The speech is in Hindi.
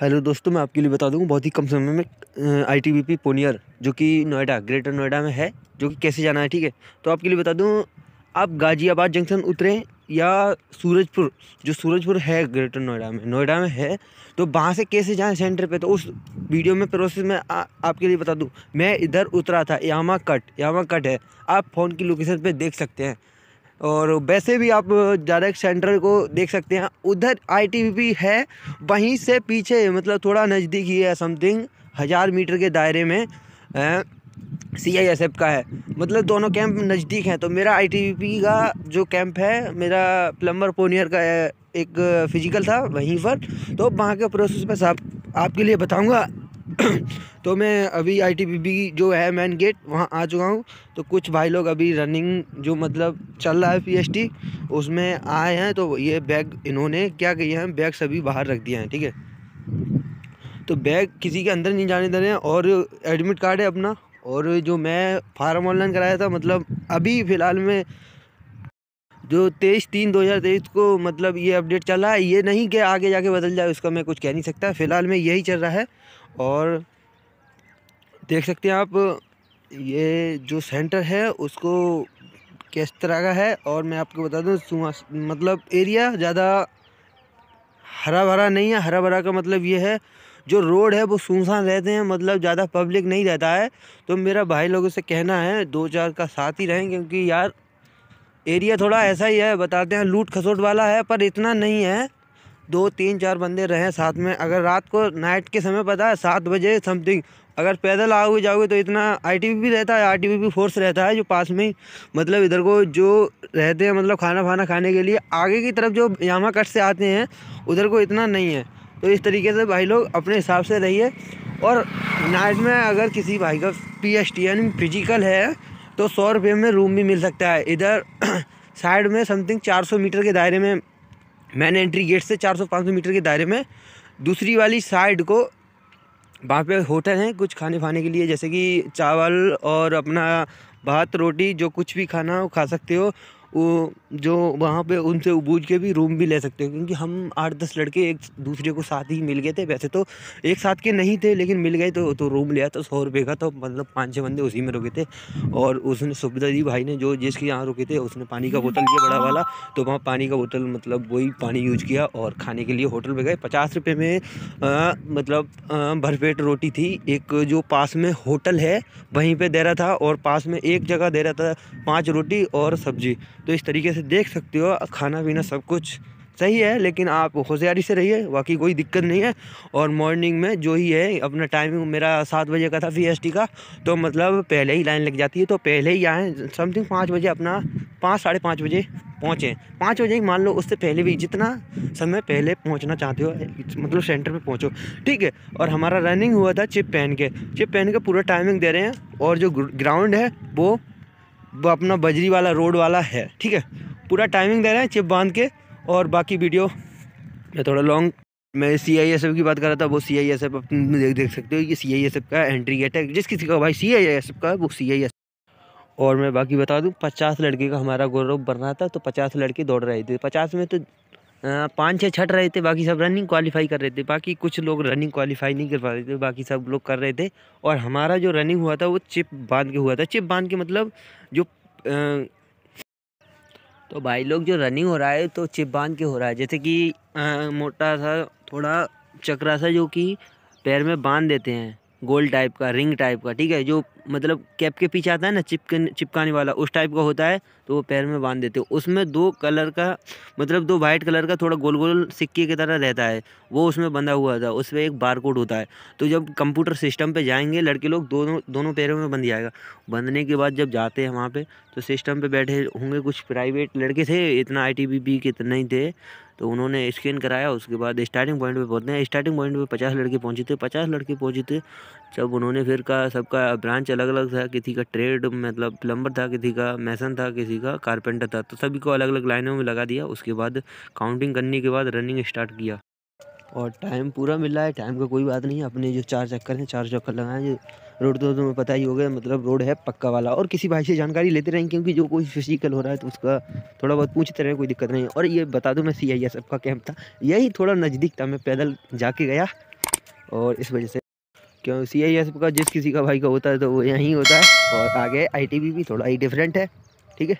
हेलो दोस्तों मैं आपके लिए बता दूँ बहुत ही कम समय में I T B P pioneer जो कि नोएडा ग्रेटर नोएडा में है जो कि कैसे जाना है ठीक है? तो आपके लिए बता दूँ आप गाज़ियाबाद जंक्शन उतरें या सूरजपुर जो सूरजपुर है ग्रेटर नोएडा में नोएडा में है तो वहाँ से कैसे जाएँ सेंटर पे? तो उस वीडियो में प्रोसेस में आ, आपके लिए बता दूँ मैं इधर उतरा था यामा कट यामा कट है आप फ़ोन की लोकेशन पर देख सकते हैं। और वैसे भी आप डायरेक्ट सेंटर को देख सकते हैं। उधर आईटीबीपी है, वहीं से पीछे मतलब थोड़ा नज़दीक ही है समथिंग हज़ार मीटर के दायरे में सी आई एस एफ़ का है। मतलब दोनों कैंप नज़दीक हैं तो मेरा आई टी पी का जो कैंप है, मेरा प्लम्बर पोनियर का एक फ़िज़िकल था वहीं पर। तो वहाँ के प्रोसेस में साहब आपके लिए बताऊँगा। तो मैं अभी आई जो है मेन गेट वहाँ आ चुका हूँ। तो कुछ भाई लोग अभी रनिंग जो मतलब चल रहा है पी उसमें आए हैं। तो ये बैग इन्होंने क्या किया है? बैग सभी बाहर रख दिया है, ठीक है? तो बैग किसी के अंदर नहीं जाने दे रहे हैं और एडमिट कार्ड है अपना। और जो मैं फार्म ऑनलाइन कराया था मतलब अभी फ़िलहाल में जो तेईस तीन दो हज़ार तेईस को मतलब ये अपडेट चल रहा है। ये नहीं कि आगे जाके बदल जाए, उसका मैं कुछ कह नहीं सकता। फ़िलहाल में यही चल रहा है। और देख सकते हैं आप, ये जो सेंटर है, उसको किस तरह का है? और मैं आपको बता दूँ मतलब एरिया ज़्यादा हरा भरा नहीं है। हरा भरा का मतलब ये है, जो रोड है, वो सुनसान रहते हैं मतलब ज़्यादा पब्लिक नहीं रहता है। तो मेरा भाई लोगों से कहना है दो चार का साथ ही रहें, क्योंकि यार एरिया थोड़ा ऐसा ही है, बताते हैं लूट खसोट वाला है, पर इतना नहीं है। दो, तीन, चार बंदे रहें साथ में। अगर रात को नाइट के समय पता है, सात बजे समथिंग अगर पैदल आओगे, जाओगे तो इतना आई भी रहता है आर भी फोर्स रहता है जो पास में ही। मतलब इधर को जो रहते हैं मतलब खाना फाना खाने के लिए, आगे की तरफ़ जो यामा कट से आते हैं, उधर को इतना नहीं है। तो इस तरीके से भाई लोग अपने हिसाब से रहिए। और नाइट में अगर किसी भाई का पी एस टी यानी फ़िज़िकल है तो सौ रुपये में रूम भी मिल सकता है। इधर साइड में समथिंग चार सौ मीटर के दायरे में मैन एंट्री गेट से 400-500 मीटर के दायरे में दूसरी वाली साइड को वहाँ पे होटल हैं कुछ खाने खाने के लिए, जैसे कि चावल और अपना भात, रोटी, जो कुछ भी खाना हो खा सकते हो। वो जो वहाँ पे उनसे बूझ के भी रूम भी ले सकते हो, क्योंकि हम आठ दस लड़के एक दूसरे को साथ ही मिल गए थे। वैसे तो एक साथ के नहीं थे, लेकिन मिल गए तो तो रूम लिया तो सौ रुपये का तो मतलब पाँच छः बंदे उसी में रुके थे। और उसने सुविधा जी भाई ने जो जिसके यहाँ रुके थे, उसने पानी का बोतल लिया बड़ा वाला तो वहाँ पानी का बोतल मतलब वही पानी यूज़ किया और खाने के लिए होटल में गए। पचास रुपये में मतलब भरपेट रोटी थी। एक जो पास में होटल है, वहीं पर दे रहा था और पास में एक जगह दे रहा था पाँच रोटी और सब्ज़ी। तो इस तरीके से देख सकते हो खाना पीना सब कुछ सही है, लेकिन आप होशियारी से रहिए, बाकी कोई दिक्कत नहीं है। और मॉर्निंग में जो ही है, अपना टाइमिंग मेरा सात बजे का था वी का तो मतलब पहले ही लाइन लग जाती है तो पहले ही आएँ समथिंग पाँच बजे अपना, पाँच, साढ़े पाँच बजे पहुँचें। पाँच बजे मान लो उससे पहले भी जितना समय पहले पहुँचना चाहते हो मतलब सेंटर पे पहुँचो। ठीक है, और हमारा रनिंग हुआ था चिप पहन के। चिप पहन के पूरा टाइमिंग दे रहे हैं, और जो ग्राउंड है वो वो अपना बजरी वाला, रोड वाला है, ठीक है? पूरा टाइमिंग दे रहे हैं, चिप बाँध के, और बाकी वीडियो मैं थोड़ा लॉन्ग मैं सी आई एस एफ़ की बात कर रहा था, वो सी आई एस एफ़ देख देख सकते हो कि सी आई एस एफ़ का एंट्री गेट है। जिस किसी का, भाई सी आई एस एफ़ का, वो सी आई एस और मैं बाकी बता दूँ, पचास लड़के का हमारा गौरव बन रहा था तो पचास लड़के दौड़ रहे थे। पचास में तो पाँच छः छट रहे थे बाकी सब रनिंग क्वालिफाई कर रहे थे। बाकी कुछ लोग रनिंग क्वालिफाई नहीं कर पा रहे थे बाकी सब लोग कर रहे थे। और हमारा जो रनिंग हुआ था वो चिप बाँध के हुआ था। चिप बाँध के मतलब जो आ, तो भाई लोग जो रनिंग हो रहा है तो चिप बाँध के हो रहा है। जैसे कि मोटा सा थोड़ा चक्रा सा जो कि पैर में बाँध देते हैं। गोल टाइप का, रिंग टाइप का, ठीक है? जो मतलब कैप के पीछे आता है ना चिपक चिपकाने वाला, उस टाइप का होता है तो वो पैर में बाँध देते हो। उसमें दो कलर का मतलब दो वाइट कलर का थोड़ा गोल गोल सिक्के की तरह रहता है, वो उसमें बंधा हुआ था उस पर एक बार कोड होता है। तो जब कंप्यूटर सिस्टम पे जाएँगे, लड़के लोग दोनों दोनों पैरों में बंध जाएगा। बंधने के बाद जब जाते हैं वहाँ पर तो सिस्टम पर बैठे होंगे कुछ प्राइवेट लड़के थे, इतना आई टी बी के नहीं थे तो उन्होंने स्कैन कराया, उसके बाद स्टार्टिंग पॉइंट पे पहुँचते हैं स्टार्टिंग पॉइंट पे पचास लड़के पहुँचे थे, पचास लड़के पहुँचे थे। जब उन्होंने फिर का, सबका ब्रांच अलग अलग था, किसी का ट्रेड मतलब प्लम्बर था, किसी का मैसन था, किसी का कारपेंटर था तो सभी को अलग अलग लाइनों में लगा दिया। उसके बाद काउंटिंग करने के बाद रनिंग स्टार्ट किया। और टाइम पूरा मिल रहा है टाइम का कोई बात नहीं अपने जो चार चक्कर हैं, चार चक्कर लगाएँ जो रोड तो तुम्हें पता ही होगा मतलब रोड है पक्का वाला। और किसी भाई से जानकारी लेते रहें, क्योंकि जो कोई फ़िज़िकल हो रहा है तो उसका थोड़ा बहुत पूछते रहें, कोई दिक्कत नहीं और ये बता दूँ मैं सी आई एस एफ़ का कैंप था, यही थोड़ा नज़दीक था, मैं पैदल जाके गया, और इस वजह से, क्यों सी आई एस का जिस किसी का भाई का होता है तो वो यहीं होता है, और आगे आई टी बी भी थोड़ा ही डिफरेंट है, ठीक है?